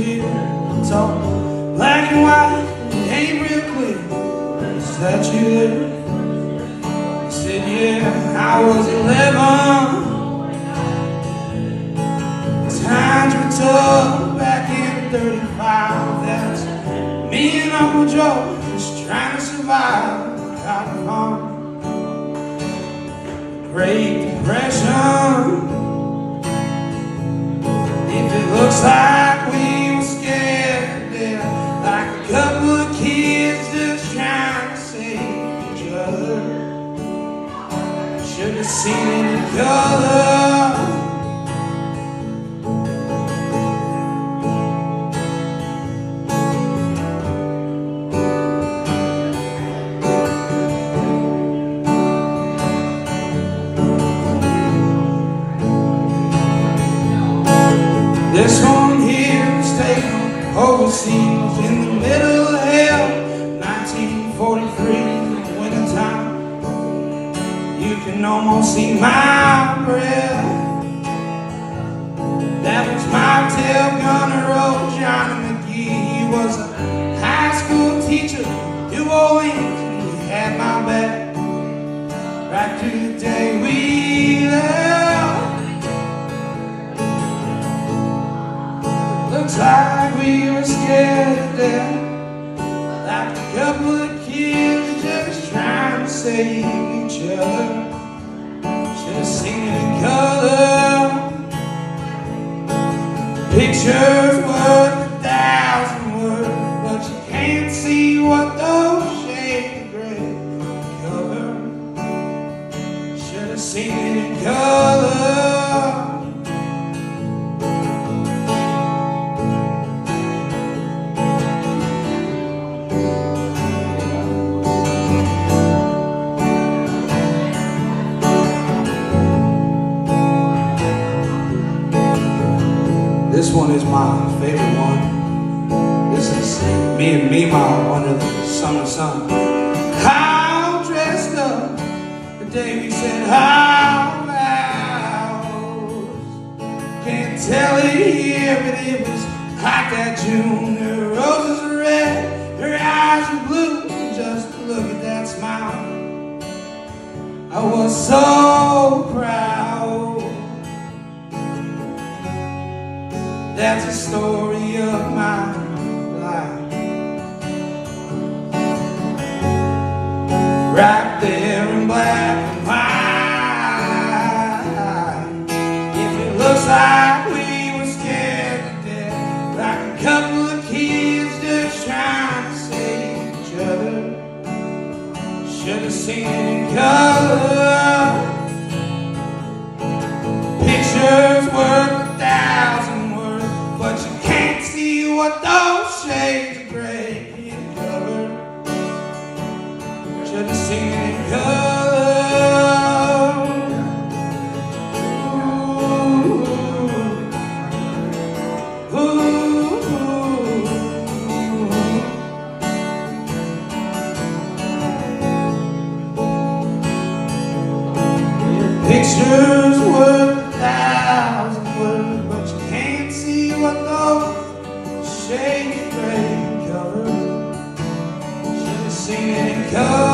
It's all black and white, it ain't real clear. Is that you there? He said, yeah, I was 11. Times were tough back in 35. That's me and Uncle Joe just trying to survive cotton. Great Depression. Kids just trying to save each other, should have seen it in color. This one here stayed overseas in the middle can almost see my breath. That was my tail gunner, old Johnny McGee. He was a high school teacher, New Orleans, he had my back. Right to the day we left. Looks like we were scared to death Like a couple of kids just trying to save each other Pictures worth a thousand words But you can't see This one is my favorite one. This is me and Mima under the summer sun. How dressed up the day we said how vows. Can't tell it here, but it was hot that June. Her roses were red, her eyes were blue. And just look at that smile. I was so proud. That's the story of my life. Right there in black and white. If it looks like we were scared to death, like a couple of kids just trying to save each other, should have seen it in color. Seen it in color. Ooh, ooh, Pictures a thousand words, but you can't see what those shades of gray cover. Should have seen it in color.